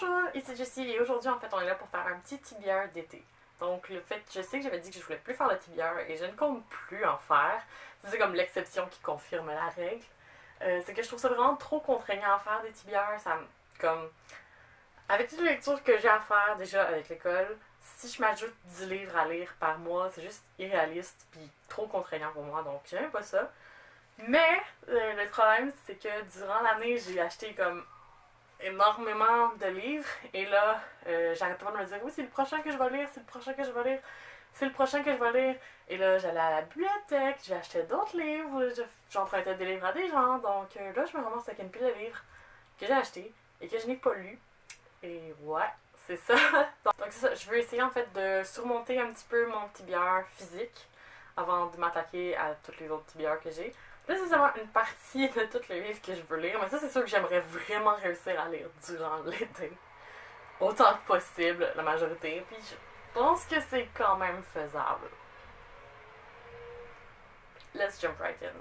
Bonjour, ici Jessie et aujourd'hui en fait on est là pour faire un petit tibière d'été. Donc le fait, je sais que j'avais dit que je voulais plus faire le tibière et je ne compte plus en faire. C'est comme l'exception qui confirme la règle. Euh, c'est que je trouve ça vraiment trop contraignant à faire des tibières. Ça comme avec toutes les lectures que j'ai à faire déjà avec l'école, si je m'ajoute 10 livres à lire par mois, c'est juste irréaliste puis trop contraignant pour moi. Donc j'aime pas ça. Mais euh, le problème c'est que durant l'année j'ai acheté comme énormément de livres. Et là, euh, j'arrête pas de me dire oui, c'est le prochain que je vais lire, c'est le prochain que je vais lire, c'est le prochain que je vais lire. Et là, j'allais à la bibliothèque, j'achetais d'autres livres, j'empruntais des livres à des gens. Donc euh, là, je me ramasse avec une pile de livres que j'ai acheté et que je n'ai pas lu. Et ouais, c'est ça. donc ça, je veux essayer en fait de surmonter un petit peu mon bière physique avant de m'attaquer à toutes les autres bières que j'ai. Seulement une partie de tous les livres que je veux lire, mais ça, c'est sûr que j'aimerais vraiment réussir à lire durant l'été. Autant que possible, la majorité. Puis je pense que c'est quand même faisable. Let's jump right in.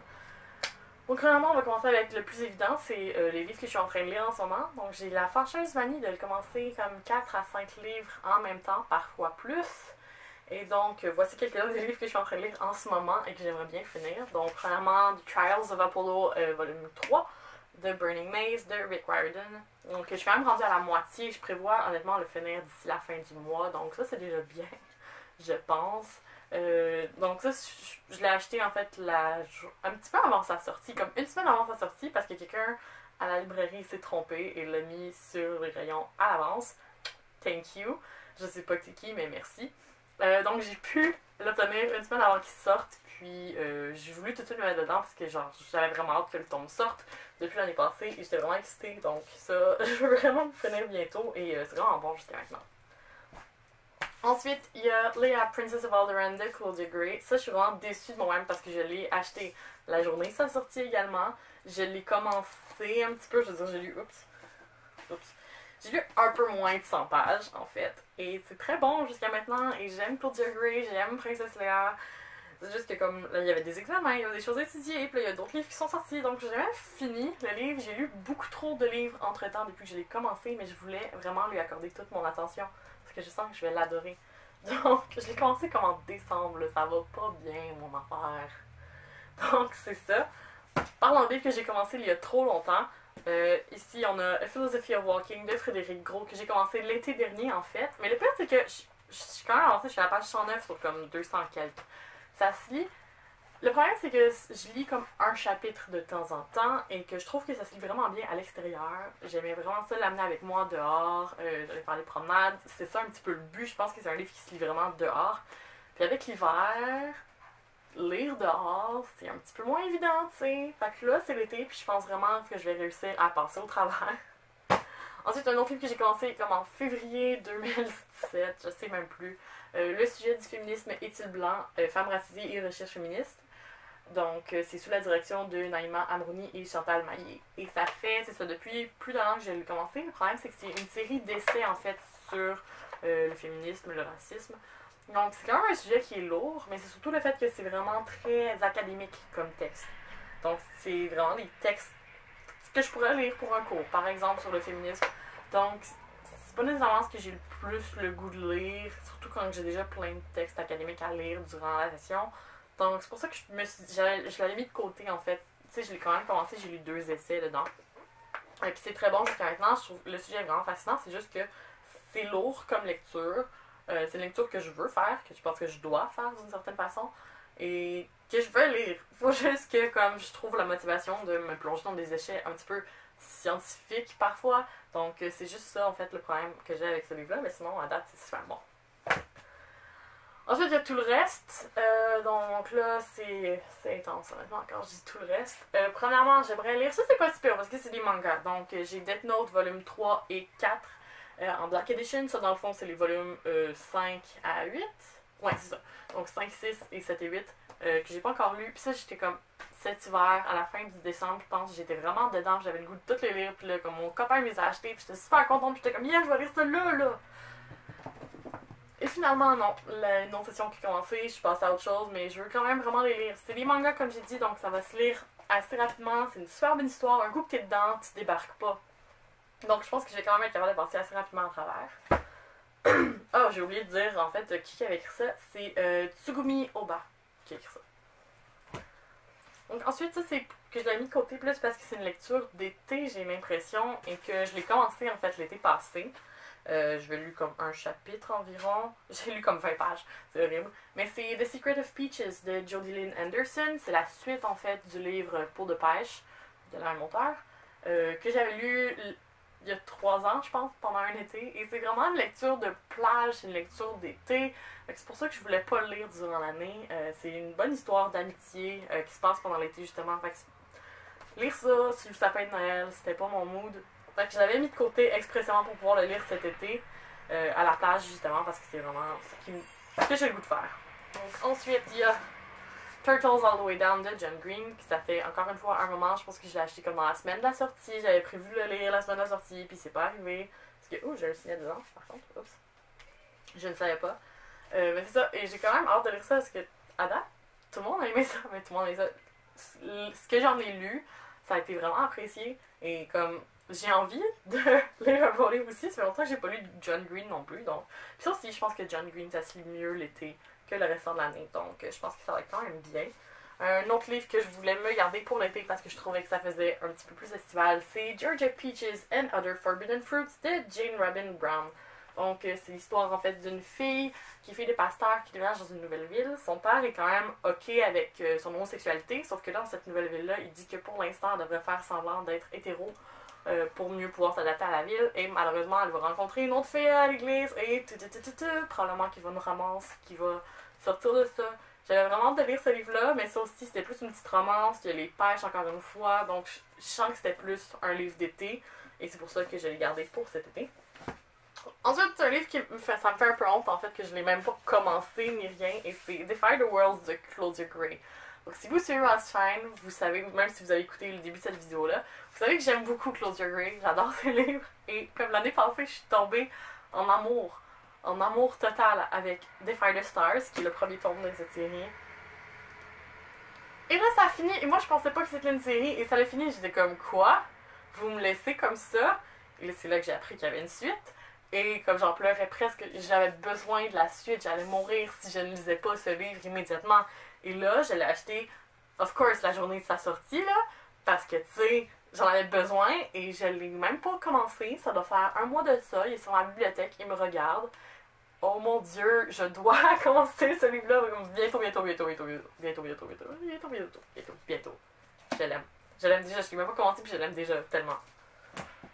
Donc, premièrement, on va commencer avec le plus évident, c'est euh, les livres que je suis en train de lire en ce moment. Donc, j'ai la fâcheuse manie de le commencer comme 4 à 5 livres en même temps, parfois plus. Et donc, euh, voici quelques-uns des livres que je suis en train de lire en ce moment et que j'aimerais bien finir. Donc, premièrement, The Trials of Apollo, euh, volume 3, de Burning Maze, de Rick Riordan. Donc, je suis quand même rendue à la moitié. Je prévois honnêtement le finir d'ici la fin du mois. Donc, ça, c'est déjà bien, je pense. Euh, donc, ça, je, l'ai acheté en fait la, un petit peu avant sa sortie, comme une semaine avant sa sortie, parce que quelqu'un à la librairie s'est trompé et l'a mis sur les rayons à l'avance. Thank you. Je sais pas qui, mais merci. Euh, donc j'ai pu l'obtenir une semaine avant qu'il sorte, puis euh, j'ai voulu tout de le mettre dedans parce que genre j'avais vraiment hâte que le tome sorte depuis l'année passée et j'étais vraiment excitée, donc ça je veux vraiment le finir bientôt et euh, c'est vraiment bon jusqu'à maintenant. Ensuite, il y a Leia, Princess of Alderaan de Claudia Gray. Ça, je suis vraiment déçue de moi-même parce que je l'ai acheté la journée sa sortie également. Je l'ai commencé un petit peu, je veux dire, j'ai lu, oups, oups, j'ai lu un peu moins de 100 pages, en fait. Et c'est très bon jusqu'à maintenant. Et j'aime Claudia Gray, j'aime Princess Leia. C'est juste que comme là, il y avait des examens, il y avait des choses à étudier, puis là, il y a d'autres livres qui sont sortis. Donc j'ai jamais fini le livre. J'ai lu beaucoup trop de livres entre temps depuis que je l'ai commencé, mais je voulais vraiment lui accorder toute mon attention. Parce que je sens que je vais l'adorer. Donc je l'ai commencé comme en décembre, ça va pas bien mon affaire. Donc c'est ça. Parlant de livre que j'ai commencé il y a trop longtemps, euh, ici, on a A Philosophy of Walking de Frédéric Gros que j'ai commencé l'été dernier en fait. Mais le pire, c'est que je, suis quand même avancée, je suis à la page 109 sur comme 200 quelques. Ça se lit. Le problème, c'est que je lis comme un chapitre de temps en temps et que je trouve que ça se lit vraiment bien à l'extérieur. J'aimais vraiment ça l'amener avec moi dehors, euh, d'aller faire des promenades. C'est ça un petit peu le but. Je pense que c'est un livre qui se lit vraiment dehors. Puis avec l'hiver, lire dehors, c'est un petit peu moins évident, tu sais. Fait que là, c'est l'été, puis je pense vraiment que je vais réussir à passer au travers. Ensuite, un autre livre que j'ai commencé comme en février 2017, je sais même plus. Euh, le sujet du féminisme est-il blanc? Euh, femmes racisées et recherche féministe. Donc, euh, c'est sous la direction de Naïma Amrouni et Chantal Maillé. Et ça fait, c'est ça, depuis plus d'un an que j'ai commencé. Le problème, c'est que c'est une série d'essais, en fait, sur le féminisme, le racisme. Donc, c'est quand même un sujet qui est lourd, mais c'est surtout le fait que c'est vraiment très académique comme texte. Donc, c'est vraiment des textes que je pourrais lire pour un cours, par exemple sur le féminisme. Donc, c'est pas nécessairement ce que j'ai le plus le goût de lire, surtout quand j'ai déjà plein de textes académiques à lire durant la session. Donc, c'est pour ça que je me suis, l'avais mis de côté en fait. Tu sais, je l'ai quand même commencé, j'ai lu deux essais dedans. Et puis c'est très bon jusqu'à maintenant. Je trouve le sujet est vraiment fascinant. C'est juste que c'est lourd comme lecture. Euh, c'est une lecture que je veux faire, que je pense que je dois faire d'une certaine façon, et que je veux lire. Faut juste que comme je trouve la motivation de me plonger dans des échecs un petit peu scientifiques parfois. Donc euh, c'est juste ça en fait le problème que j'ai avec ce livre-là, mais sinon à date c'est super bon. Ensuite, il y a tout le reste. Euh, donc là, c'est intense, honnêtement, quand je dis tout le reste. premièrement, j'aimerais lire. Ça, c'est pas super parce que c'est des mangas. Donc, j'ai Death Note, volume 3 et 4. Euh, en Black Edition, ça dans le fond, c'est les volumes 5 euh, à 8. Ouais, c'est ça. Donc 5, 6 et 7 et 8 euh, que j'ai pas encore lu. Puis ça, j'étais comme cet hiver, à la fin du décembre, je pense, j'étais vraiment dedans. J'avais le goût de toutes les lire. Puis là, comme mon copain me les a achetés, j'étais super contente. Puis j'étais comme, yeah, je vais lire ça là, là. Et finalement, non. La non-session qui a commencé, je suis passée à autre chose, mais je veux quand même vraiment les lire. C'est des mangas, comme j'ai dit, donc ça va se lire assez rapidement. C'est une super bonne histoire. Un coup que t'es dedans, tu débarques pas Donc, je pense que j'ai quand même être capable de passer assez rapidement à travers. Ah, j'ai oublié de dire en fait qui avait écrit ça? C'est euh, Tsugumi Oba qui a écrit ça. Donc, ensuite, ça, c'est que je l'ai mis de côté plus parce que c'est une lecture d'été, j'ai l'impression, et que je l'ai commencé en fait l'été passé. Euh, je vais lu comme un chapitre environ. J'ai lu comme 20 pages, c'est horrible. Mais c'est The Secret of Peaches de Jodie Lynn Anderson. C'est la suite en fait du livre Pour de pêche de la même auteur. Euh, que j'avais lu il y a trois ans, je pense, pendant un été. Et c'est vraiment une lecture de plage, une lecture d'été. C'est pour ça que je voulais pas le lire durant l'année. Euh, c'est une bonne histoire d'amitié qui se passe pendant l'été, justement. Fait lire ça sur le sapin de Noël, c'était pas mon mood. Fait que je l'avais mis de côté expressément pour pouvoir le lire cet été, euh, à la plage justement, parce que c'est vraiment ce, ce que j'ai le goût de faire. Donc ensuite, il y a Turtles All the Way Down de John Green, ça fait encore une fois un moment, je pense que je l'ai acheté comme dans la semaine de la sortie, j'avais prévu de le lire la semaine de la sortie, puis c'est pas arrivé. Parce que, oh, j'ai un signet dedans, par contre, oups. Je ne savais pas. Euh, mais c'est ça, et j'ai quand même hâte de lire ça, parce que, à date, tout le monde a aimé ça, mais tout le monde a aimé ça. Ce que j'en ai lu, ça a été vraiment apprécié, et comme j'ai envie de lire un aussi. Ça longtemps que j'ai pas lu John Green non plus. Donc. Puis aussi, je pense que John Green, ça se lit mieux l'été que le restant de l'année. Donc, je pense que ça va être quand même bien. Un autre livre que je voulais me garder pour l'été parce que je trouvais que ça faisait un petit peu plus estival, c'est Georgia Peaches and Other Forbidden Fruits de Jane Robin Brown. Donc, euh, c'est l'histoire en fait d'une fille qui fait des pasteurs qui déménage dans une nouvelle ville. Son père est quand même OK avec euh, son homosexualité, sauf que dans cette nouvelle ville-là, il dit que pour l'instant, elle devrait faire semblant d'être hétéro euh, pour mieux pouvoir s'adapter à la ville. Et malheureusement, elle va rencontrer une autre fille à l'église et probablement qu'il va nous ramasser, qu'il va sortir de ça. J'avais vraiment hâte de lire ce livre-là, mais ça aussi, c'était plus une petite romance. Il y a les pêches encore une fois, donc je sens que c'était plus un livre d'été. Et c'est pour ça que je l'ai gardé pour cet été. Ensuite, c'est un livre qui me fait, ça me fait un peu honte en fait que je l'ai même pas commencé ni rien, et c'est Defy the World de Claudia Gray. Donc, si vous suivez ma chaîne, vous savez, même si vous avez écouté le début de cette vidéo-là, vous savez que j'aime beaucoup Claudia Gray. J'adore ses livres. Et comme l'année passée, je suis tombée en amour, en amour total avec Defy the Stars, qui est le premier tome de cette série. Et là, ça a fini. Et moi, je pensais pas que c'était une série. Et ça a fini. J'étais comme, quoi? Vous me laissez comme ça? Et c'est là que j'ai appris qu'il y avait une suite. Et comme j'en pleurais presque, j'avais besoin de la suite. J'allais mourir si je ne lisais pas ce livre immédiatement. Et là, je l'ai acheté, of course, la journée de sa sortie, là, parce que, tu sais, j'en avais besoin et je l'ai même pas commencé. Ça doit faire un mois de ça. Il est sur ma bibliothèque, il me regarde. Oh mon dieu, je dois commencer ce livre-là bientôt, bientôt, bientôt, bientôt, bientôt, bientôt, bientôt, bientôt, bientôt, bientôt, bientôt. Je l'aime. Je l'aime déjà, je l'ai même pas commencé puis je l'aime déjà tellement.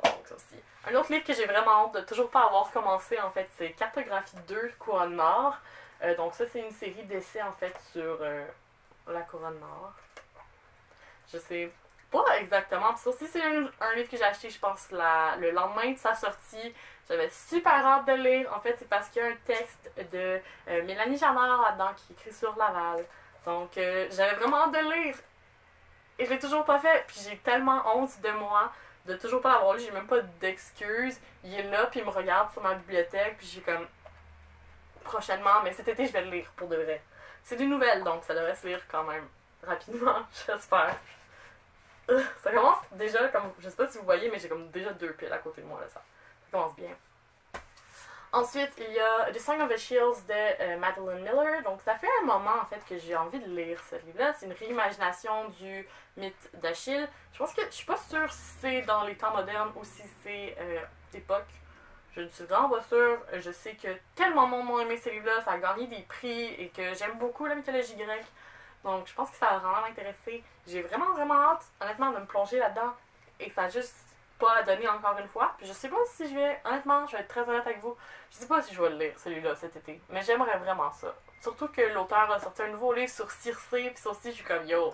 Donc ça aussi. Un autre livre que j'ai vraiment hâte de toujours pas avoir commencé en fait, c'est Cartographie 2 Couronne Nord. Euh, donc ça, c'est une série d'essais, en fait, sur euh, la couronne nord. Je sais pas exactement. ça aussi, c'est un, livre que j'ai acheté, je pense, le lendemain de sa sortie. J'avais super hâte de lire. En fait, c'est parce qu'il y a un texte de euh, Mélanie Janard là-dedans qui écrit sur Laval. Donc, j'avais vraiment hâte de lire. Et je l'ai toujours pas fait. Puis j'ai tellement honte de moi de toujours pas l'avoir lu. J'ai même pas d'excuses. Il est là, puis il me regarde sur ma bibliothèque. Puis j'ai comme prochainement, mais cet été, je vais le lire pour de vrai. C'est des nouvelles, donc ça devrait se lire quand même rapidement, j'espère. Ça commence déjà comme. Je sais pas si vous voyez, mais j'ai comme déjà deux piles à côté de moi là, ça. Ça commence bien. Ensuite, il y a The Song of the Shields de euh, Madeline Miller. Donc, ça fait un moment en fait que j'ai envie de lire ce livre-là. C'est une réimagination du mythe d'Achille. Je pense que je suis pas sûre si c'est dans les temps modernes ou si c'est euh, époque je ne suis vraiment pas sûre. Je sais que tellement de monde m'a aimé ces livres-là, ça a gagné des prix et que j'aime beaucoup la mythologie grecque. Donc je pense que ça va vraiment m'intéresser. J'ai vraiment, vraiment hâte, honnêtement, de me plonger là-dedans. Et ça a juste pas donné encore une fois. Puis je sais pas si je vais, honnêtement, je vais être très honnête avec vous. Je sais pas si je vais le lire, celui-là, cet été. Mais j'aimerais vraiment ça. Surtout que l'auteur a sorti un nouveau livre sur Circé, puis ça aussi, je suis comme, yo,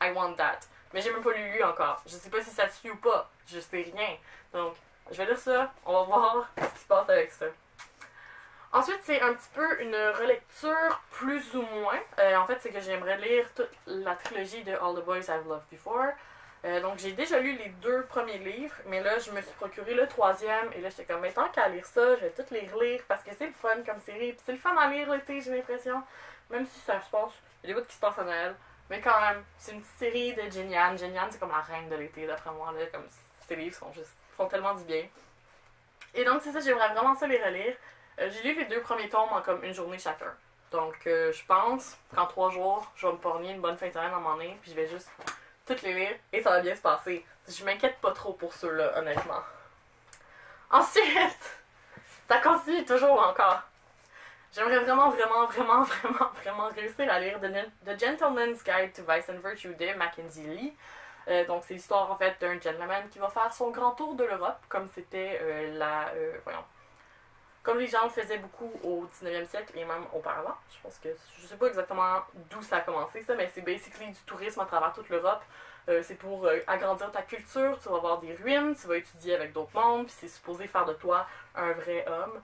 I want that. Mais j'ai même pas lu encore. Je sais pas si ça suit ou pas. Je sais rien. Donc, je vais lire ça, on va voir ce qui se passe avec ça. Ensuite, c'est un petit peu une relecture plus ou moins. Euh, en fait, c'est que j'aimerais lire toute la trilogie de All the Boys I've Loved Before. Euh, donc, j'ai déjà lu les deux premiers livres, mais là, je me suis procuré le troisième. Et là, j'étais comme, mais tant qu'à lire ça, je vais tout les relire parce que c'est le fun comme série. Puis c'est le fun à lire l'été, j'ai l'impression. Même si ça se passe, il y a des bouts qui se passent à Noël. Mais quand même, c'est une série de Jenny Anne. c'est comme la reine de l'été, d'après moi. Là, comme ces livres sont juste font tellement du bien. Et donc, c'est ça, j'aimerais vraiment ça les relire. Euh, j'ai lu les deux premiers tomes en comme une journée chacun. Donc, euh, je pense qu'en trois jours, je vais me porter une bonne fin de semaine à mon nez, puis je vais juste toutes les lire et ça va bien se passer. Je m'inquiète pas trop pour ceux-là, honnêtement. Ensuite, ça continue toujours encore. J'aimerais vraiment, vraiment, vraiment, vraiment, vraiment réussir à lire The, Gentleman's Guide to Vice and Virtue de Mackenzie Lee. Euh, donc, c'est l'histoire en fait d'un gentleman qui va faire son grand tour de l'Europe, comme c'était euh, la. Euh, voyons. Comme les gens le faisaient beaucoup au 19e siècle et même auparavant. Je pense que. Je sais pas exactement d'où ça a commencé, ça, mais c'est basically du tourisme à travers toute l'Europe. c'est pour agrandir ta culture, tu vas voir des ruines, tu vas étudier avec d'autres mondes, puis c'est supposé faire de toi un vrai homme.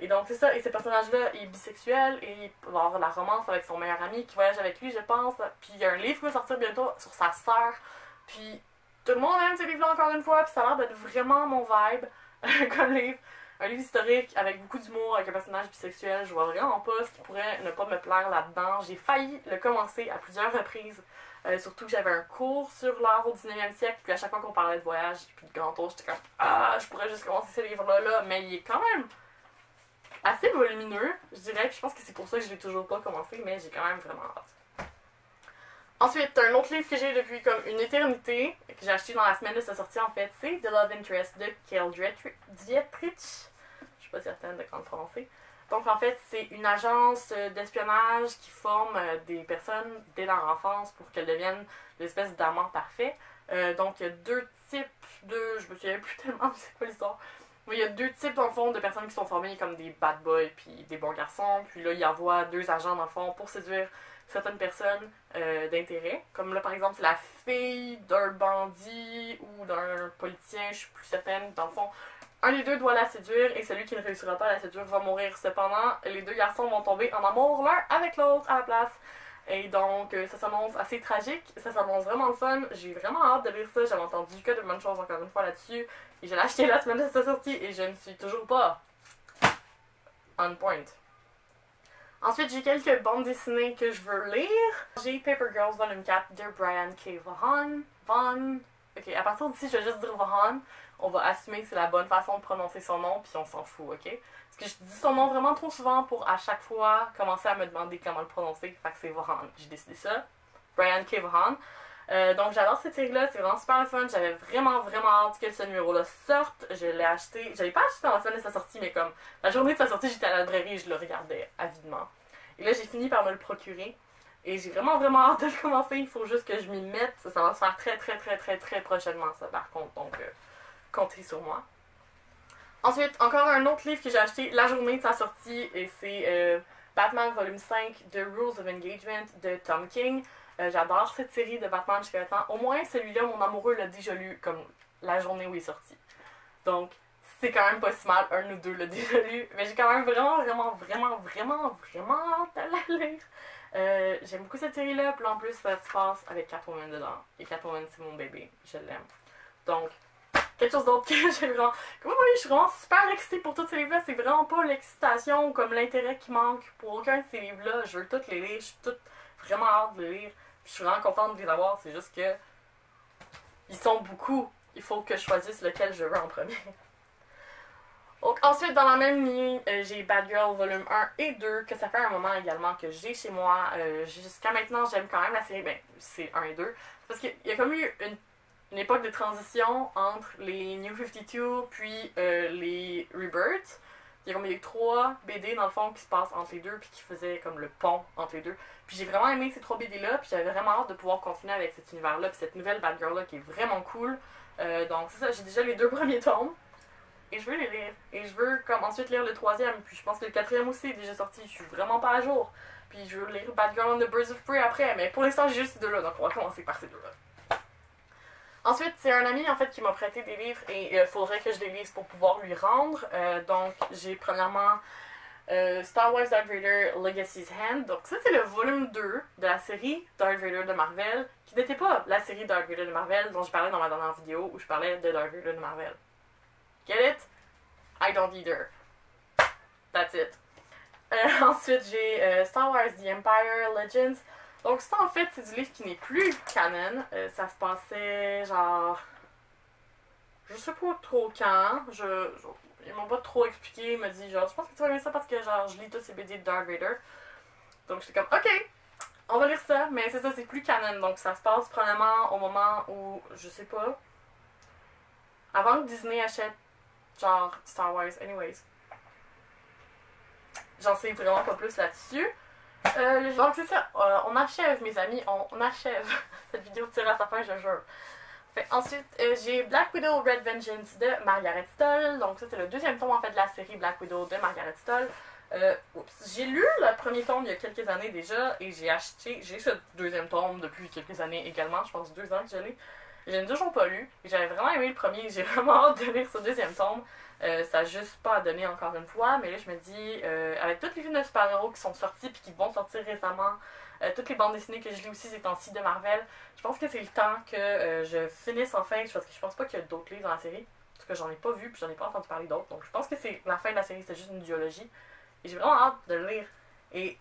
Et donc c'est ça, et ce personnage-là est bisexuel et il va avoir la romance avec son meilleur ami qui voyage avec lui, je pense. Puis il y a un livre qui va sortir bientôt sur sa sœur puis tout le monde aime ce livre-là encore une fois, puis ça a l'air d'être vraiment mon vibe comme livre. Un livre historique avec beaucoup d'humour, avec un personnage bisexuel. Je vois vraiment pas ce qui pourrait ne pas me plaire là-dedans. J'ai failli le commencer à plusieurs reprises. Euh, surtout que j'avais un cours sur l'art au 19e siècle, puis à chaque fois qu'on parlait de voyage puis de tour, j'étais comme Ah, je pourrais juste commencer ce livre-là, là. mais il est quand même assez volumineux, je dirais, puis je pense que c'est pour ça que je l'ai toujours pas commencé, mais j'ai quand même vraiment hâte. Ensuite, un autre livre que j'ai depuis comme une éternité, que j'ai acheté dans la semaine de sa sortie en fait, c'est The Love Interest de Kale Dietrich. Je suis pas certaine de quand le français. Donc en fait, c'est une agence euh, d'espionnage qui forme euh, des personnes dès leur enfance pour qu'elles deviennent l'espèce d'amants parfaits. Euh, donc il y a deux types de. Je me souviens plus tellement de c'est quoi l'histoire. Il y a deux types dans le fond de personnes qui sont formées comme des bad boys puis des bons garçons. Puis là, il y a deux agents dans le fond pour séduire certaines personnes euh, d'intérêt. Comme là, par exemple, c'est la fille d'un bandit ou d'un politicien, je suis plus certaine. Dans le fond, un des deux doit la séduire et celui qui ne réussira pas à la séduire va mourir. Cependant, les deux garçons vont tomber en amour l'un avec l'autre à la place. Et donc, euh, ça s'annonce assez tragique, ça s'annonce vraiment le fun. J'ai vraiment hâte de lire ça. J'avais entendu que de bonnes choses encore une fois là-dessus. Et je l'ai acheté la semaine de sa sortie et je ne suis toujours pas on point. Ensuite, j'ai quelques bandes dessinées que je veux lire. J'ai Paper Girls Volume 4 de Brian K. Vaughan. Vaughan. Ok, à partir d'ici, je vais juste dire Vaughan. On va assumer que c'est la bonne façon de prononcer son nom, puis on s'en fout, ok? Parce que je dis son nom vraiment trop souvent pour à chaque fois commencer à me demander comment le prononcer. Fait que c'est Vaughan. J'ai décidé ça. Brian K. Vaughan. Euh, donc j'adore cette série-là, c'est vraiment super fun. J'avais vraiment vraiment hâte que ce numéro-là sorte. Je l'ai acheté. Je l'ai pas acheté dans la de sa sortie, mais comme la journée de sa sortie, j'étais à la librairie et je le regardais avidement. Et là, j'ai fini par me le procurer. Et j'ai vraiment vraiment hâte de le commencer. Il faut juste que je m'y mette. Ça, va se faire très très très très très prochainement, ça par contre. Donc euh, comptez sur moi. Ensuite, encore un autre livre que j'ai acheté la journée de sa sortie et c'est euh, Batman Volume 5 The Rules of Engagement de Tom King. Euh, j'adore cette série de Batman jusqu'à maintenant. Au moins, celui-là, mon amoureux l'a déjà lu comme la journée où il est sorti. Donc, c'est quand même pas si mal. Un ou deux l'a déjà lu. Mais j'ai quand même vraiment, vraiment, vraiment, vraiment, vraiment hâte de la lire. Euh, j'aime beaucoup cette série-là. Puis en plus, ça se passe avec Catwoman dedans. Et Catwoman, c'est mon bébé. Je l'aime. Donc, quelque chose d'autre que j'ai vraiment. Comment oui, je suis vraiment super excitée pour tous ces livres-là. C'est vraiment pas l'excitation ou comme l'intérêt qui manque pour aucun de ces livres-là. Je veux toutes les lire. Je suis toute vraiment hâte de les lire je suis vraiment contente de les avoir, c'est juste que ils sont beaucoup. Il faut que je choisisse lequel je veux en premier. Donc, ensuite, dans la même ligne, euh, j'ai Bad Girl volume 1 et 2, que ça fait un moment également que j'ai chez moi. Euh, jusqu'à maintenant, j'aime quand même la série. Ben, c'est 1 et 2. Parce qu'il y a comme eu une, une, époque de transition entre les New 52 puis euh, les Rebirth. Il y a comme eu trois BD dans le fond qui se passent entre les deux puis qui faisaient comme le pont entre les deux. Puis j'ai vraiment aimé ces trois BD-là, puis j'avais vraiment hâte de pouvoir continuer avec cet univers-là, puis cette nouvelle Bad Girl-là qui est vraiment cool. Euh, donc c'est ça, j'ai déjà les deux premiers tomes. Et je veux les lire. Et je veux comme ensuite lire le troisième. Puis je pense que le quatrième aussi est déjà sorti. Je suis vraiment pas à jour. Puis je veux lire Bad Girl and the Birds of Prey après. Mais pour l'instant, j'ai juste ces deux-là. Donc on va commencer par ces deux-là. Ensuite, c'est un ami en fait qui m'a prêté des livres et il euh, faudrait que je les lise pour pouvoir lui rendre. Euh, donc j'ai premièrement euh, Star Wars Darth Vader Legacy's Hand. Donc ça c'est le volume 2 de la série Darth Vader de Marvel, qui n'était pas la série Darth Vader de Marvel dont je parlais dans ma dernière vidéo où je parlais de Darth Vader de Marvel. Get it? I don't either. That's it. Ensuite j'ai Star Wars The Empire Legends. Donc ça en fait c'est du livre qui n'est plus canon. ça se passait genre je sais pas trop quand. Je, je- ils m'ont pas trop expliqué. Ils m'ont dit, genre, je pense que tu vas aimer ça parce que, genre, je lis tous ces BD de Dark Vader. Donc, j'étais comme, ok, on va lire ça. Mais c'est ça, c'est plus canon. Donc, ça se passe probablement au moment où, je sais pas, avant que Disney achète, genre, Star Wars, anyways. J'en sais vraiment pas plus là-dessus. Donc, c'est ça. On achève, mes amis. On, achève. Cette vidéo tire à sa fin, je jure. Ensuite, euh, j'ai Black Widow Red Vengeance de Margaret Stoll. Donc, ça, c'est le deuxième tome en fait de la série Black Widow de Margaret Stoll. Euh, j'ai lu le premier tome il y a quelques années déjà et j'ai acheté, j'ai ce deuxième tome depuis quelques années également, je pense deux ans que je l'ai. Je n'ai toujours pas lu j'avais vraiment aimé le premier, j'ai vraiment hâte de lire ce deuxième tome. Euh, ça n'a juste pas donné encore une fois, mais là je me dis, euh, avec toutes les films de super-héros qui sont sortis puis qui vont sortir récemment, euh, toutes les bandes dessinées que je lis aussi ces temps-ci de Marvel, je pense que c'est le temps que je finisse enfin, parce que je pense pas qu'il y a d'autres livres dans la série, parce que j'en ai pas vu puis j'en ai pas entendu parler d'autres, donc je pense que c'est la fin de la série, c'est juste une duologie, et j'ai vraiment hâte de le lire, et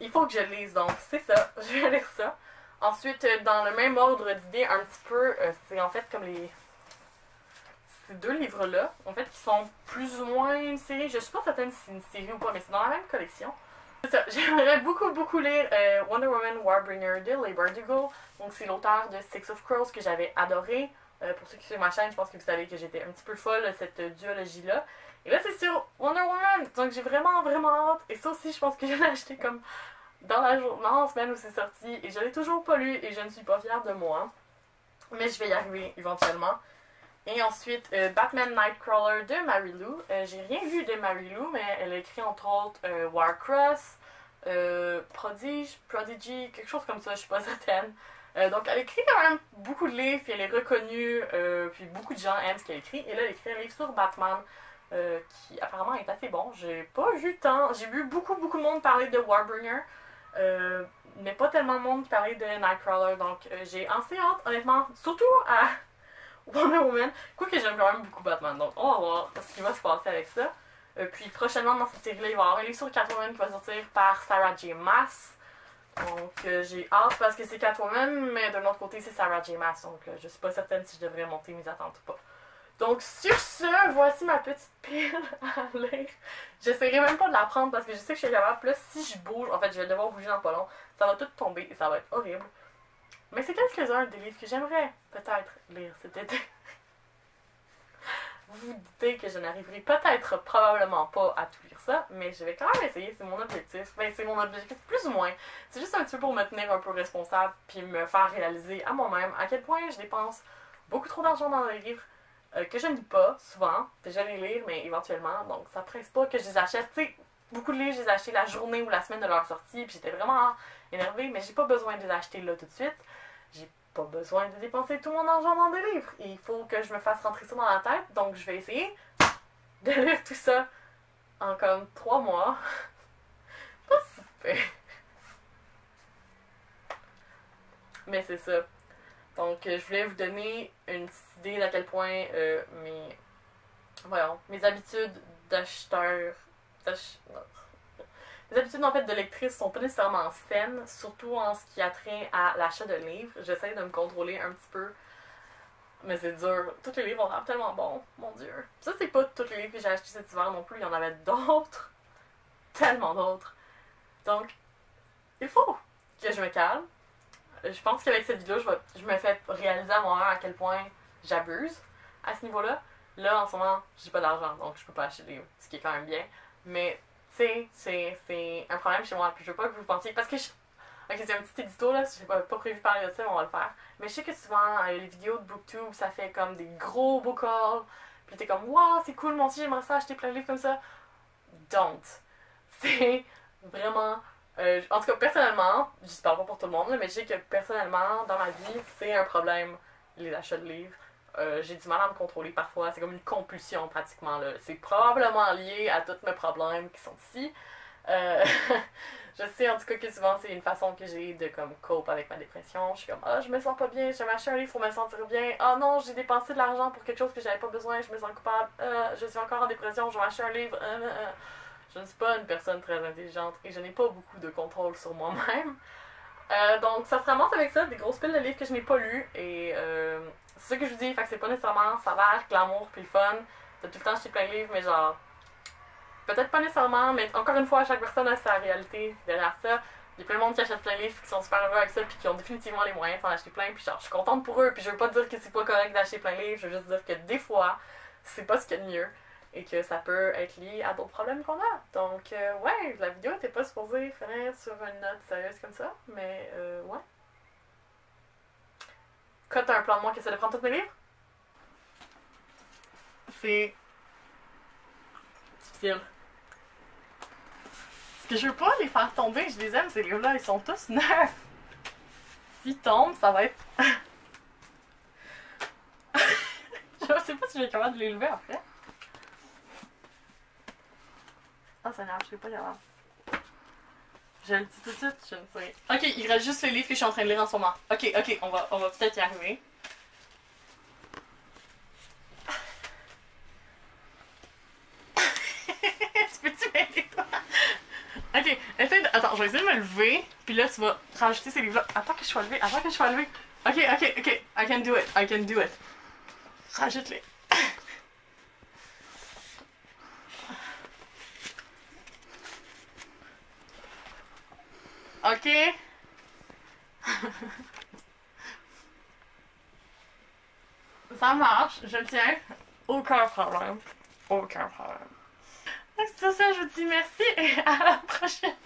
il faut que je le lise, donc c'est ça, je vais lire ça. Ensuite, euh, dans le même ordre d'idées, un petit peu, euh, c'est en fait comme les ces deux livres-là, en fait, qui sont plus ou moins une série. Je suis pas certaine si c'est une série ou pas, mais c'est dans la même collection. J'aimerais beaucoup, beaucoup lire euh, Wonder Woman Warbringer de Leigh Bardugo. Donc, c'est l'auteur de Six of Crows que j'avais adoré. Pour ceux qui suivent ma chaîne, je pense que vous savez que j'étais un petit peu folle cette duologie-là. Et là, c'est sur Wonder Woman. Donc, j'ai vraiment, vraiment hâte. Et ça aussi, je pense que je l'ai acheté comme dans la semaine où c'est sorti. Et je l'ai toujours pas lu et je ne suis pas fière de moi. Mais je vais y arriver éventuellement. Et ensuite, euh, Batman Nightcrawler de Mary Lou. Euh, J'ai rien vu de Mary Lou, mais elle a écrit entre autres euh, Warcross, euh, Prodige, Prodigy, quelque chose comme ça, je suis pas certaine. Donc, elle écrit quand même beaucoup de livres, puis elle est reconnue, puis beaucoup de gens aiment ce qu'elle écrit. Et là, elle écrit un livre sur Batman qui apparemment est assez bon. J'ai pas vu tant. J'ai vu beaucoup, beaucoup de monde parler de Warbringer, euh, mais pas tellement de monde qui parlait de Nightcrawler. Donc, euh, j'ai assez hâte, honnêtement, surtout à Wonder Woman. Quoique j'aime quand même beaucoup Batman, donc on va voir ce qui va se passer avec ça. Euh, puis prochainement dans cette série-là, il va y avoir un livre sur Catwoman qui va sortir par Sarah J. Maas. Donc j'ai hâte parce que c'est Catwoman, mais d'un autre côté c'est Sarah J. Maas, donc je suis pas certaine si je devrais monter mes attentes ou pas. Donc sur ce, voici ma petite pile à lire. J'essaierai même pas de la prendre parce que je sais que je suis capable. Là, si je bouge, en fait je vais devoir bouger dans pas long, ça va tout tomber et ça va être horrible. Mais c'est quelques-uns des livres que j'aimerais peut-être lire cet été. Vous vous doutez que je n'arriverai peut-être probablement pas à tout lire ça, mais je vais quand même essayer, c'est mon objectif. Ben, c'est mon objectif plus ou moins. C'est juste un petit peu pour me tenir un peu responsable puis me faire réaliser à moi-même à quel point je dépense beaucoup trop d'argent dans les livres euh, que je ne lis pas souvent. Déjà les lire, mais éventuellement. Donc ça presse pas que je les achète. Tu sais, beaucoup de livres, je les ai la journée ou la semaine de leur sortie, puis j'étais vraiment énervée, mais j'ai pas besoin de les acheter là tout de suite. J'ai pas besoin de dépenser tout mon argent dans des livres. Il faut que je me fasse rentrer ça dans la tête, donc je vais essayer de lire tout ça en comme trois mois. pas super. Mais c'est ça. Donc, euh, je voulais vous donner une petite idée d'à quel point euh, mes, voyons, mes habitudes d'acheteur, mes habitudes en fait de lectrice sont pas nécessairement saines, surtout en ce qui a trait à l'achat de livres. J'essaie de me contrôler un petit peu, mais c'est dur. Tous les livres ont l'air tellement bons, mon dieu. Ça, c'est pas tous les livres que j'ai achetés cet hiver non plus, il y en avait d'autres, tellement d'autres. Donc, il faut que je me calme. Je pense qu'avec cette vidéo, je, vais- me fais réaliser à moi à quel point j'abuse à ce niveau-là. Là, en ce moment, j'ai pas d'argent, donc je peux pas acheter des livres, ce qui est quand même bien. Mais, tu sais, c'est- un problème chez moi, puis je veux pas que vous pensiez. Parce que je. Ok, c'est un petit édito là, j'ai pas, pas prévu de parler de ça, mais on va le faire. Mais je sais que souvent, euh, les vidéos de Booktube, ça fait comme des gros book hauls, puis t'es comme, waouh, c'est cool, moi aussi j'aimerais ça acheter plein de livres comme ça. Don't. C'est vraiment euh, en tout cas, personnellement, je parle pas pour tout le monde, là, mais je sais que personnellement, dans ma vie, c'est un problème, les achats de livres. Euh, j'ai du mal à me contrôler parfois. C'est comme une compulsion pratiquement. là. C'est probablement lié à tous mes problèmes qui sont ici. Euh, je sais en tout cas que souvent c'est une façon que j'ai de comme cope avec ma dépression. Je suis comme ah je me sens pas bien, je vais m'acheter un livre pour me sentir bien. Ah non j'ai dépensé de l'argent pour quelque chose que j'avais pas besoin, je me sens coupable. Je suis encore en dépression, je vais m'acheter un livre. Je ne suis pas une personne très intelligente et je n'ai pas beaucoup de contrôle sur moi-même. Euh, donc, ça se ramasse avec ça, des grosses piles de livres que je n'ai pas lus. Et euh, c'est ça que je vous dis, fait que c'est pas nécessairement être glamour puis fun. T'as tout le temps acheté plein de livres, mais genre. Peut-être pas nécessairement, mais encore une fois, chaque personne a sa réalité derrière ça. Il y a plein de monde qui achète plein de livres, qui sont super heureux avec ça, puis qui ont définitivement les moyens d'en acheter plein. Puis genre, je suis contente pour eux, puis je veux pas dire que c'est pas correct d'acheter plein de livres, je veux juste dire que des fois, c'est pas ce qu'il y a de mieux et que ça peut être lié à d'autres problèmes qu'on a. Donc, euh, ouais, la vidéo était pas supposée finir sur une note sérieuse comme ça, mais euh, ouais. Quand t'as un plan de moi qui essaie de prendre tous mes livres? C'est. difficile. Parce que je veux pas les faire tomber, je les aime, ces livres-là, ils sont tous neufs. S'ils tombent, ça va être. je sais pas si je vais capable de les lever après. Ah, ça n'arrive, je sais pas capable. Je le dis tout de suite, je ne sais. Ok, il reste juste les livres que je suis en train de lire en ce moment. Ok, ok, on va, on va peut-être y arriver. tu peux-tu? Ok, essaye de... Attends, je vais essayer de me lever, puis là, tu vas rajouter ces livres-là. Attends que je sois levé, attends que je sois levé. Ok, ok, ok, I can do it, I can do it. Rajoute-les. Ok. Ça marche, je tiens. Aucun problème. Aucun problème. Donc, c'est ça, je vous dis merci et à la prochaine.